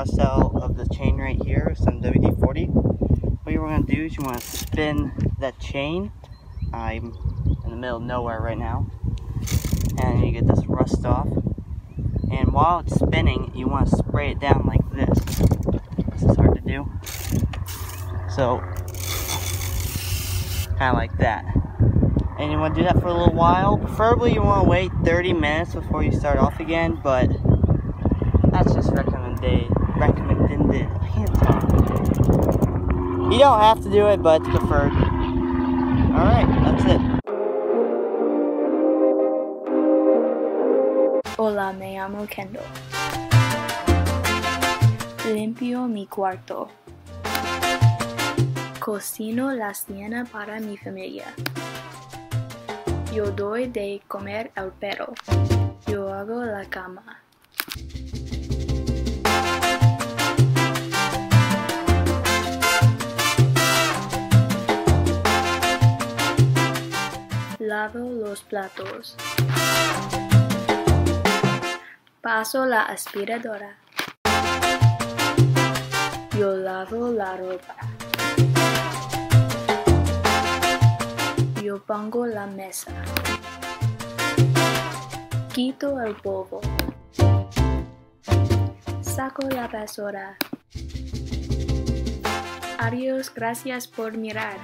rust out of the chain right here some WD-40. What you're going to do is you want to spin that chain. I'm in the middle of nowhere right now. And you get this rust off. And while it's spinning, you want to spray it down like this. This is hard to do. So, kind of like that and you want to do that for a little while. Preferably you want to wait 30 minutes before you start off again, but that's just. Recommended. I can't talk. You don't have to do it, but it's preferred. Alright, that's it. Hola, me llamo Kendall. Limpio mi cuarto. Cocino la cena para mi familia. Yo doy de comer al perro. Yo hago la cama. Lavo los platos. Paso la aspiradora. Yo lavo la ropa. Yo pongo la mesa. Quito el polvo. Saco la basura. Adiós, gracias por mirar.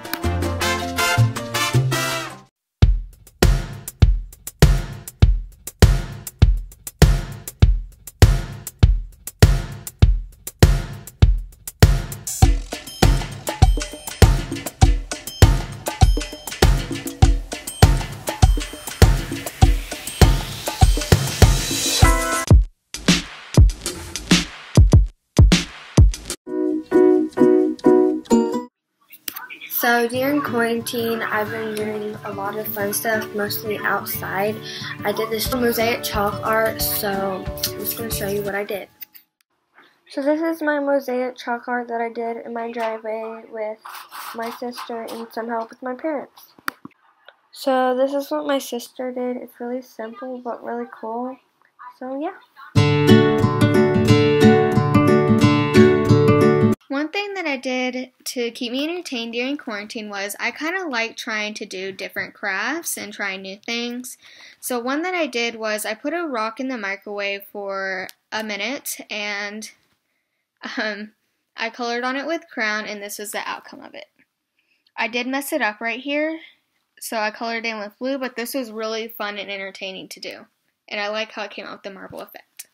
So during quarantine, I've been doing a lot of fun stuff, mostly outside. I did this mosaic chalk art, so I'm just going to show you what I did. So this is my mosaic chalk art that I did in my driveway with my sister and some help with my parents. So this is what my sister did. It's really simple but really cool. So yeah. Did to keep me entertained during quarantine was I kind of like trying to do different crafts and try new things. So, one that I did was I put a rock in the microwave for a minute and um, I colored on it with crown, and this was the outcome of it. I did mess it up right here, so I colored in with blue, but this was really fun and entertaining to do. And I like how it came out with the marble effect.